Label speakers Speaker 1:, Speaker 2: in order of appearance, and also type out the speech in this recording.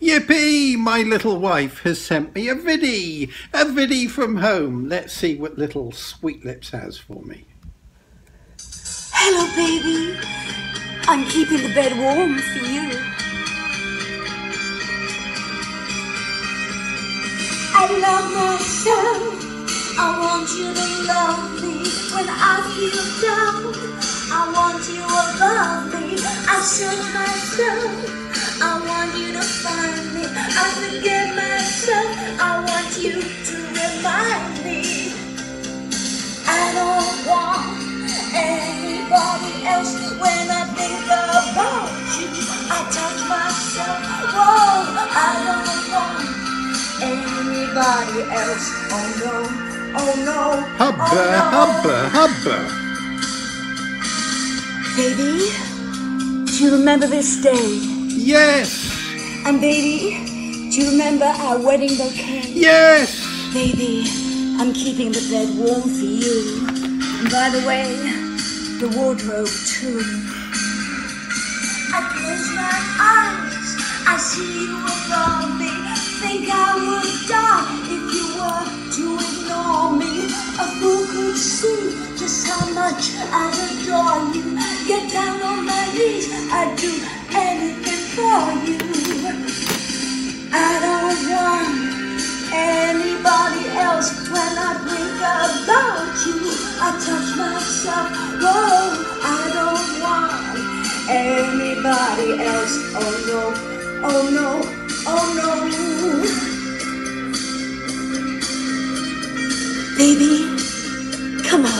Speaker 1: Yippee! My little wife has sent me a viddy, a viddy from home. Let's see what little Sweet Lips has for me.
Speaker 2: Hello, baby. I'm keeping the bed warm for you. I love myself. I want you to love me when I feel down. I want you to love me. I search myself. I myself. I want you to remind me. I don't want anybody else when I think about you. I touch myself. Whoa, I don't want anybody else. Oh no, oh no.
Speaker 1: Hubba,
Speaker 2: oh, no.
Speaker 1: hubba, hubba.
Speaker 2: Baby, do you remember this day?
Speaker 1: Yes,
Speaker 2: And baby, do you remember our wedding bouquet?
Speaker 1: yes.
Speaker 2: Baby, I'm keeping the bed warm for you. And by the way, the wardrobe too. I close my eyes, I see you around Oh no, oh no, oh no. Baby, come on.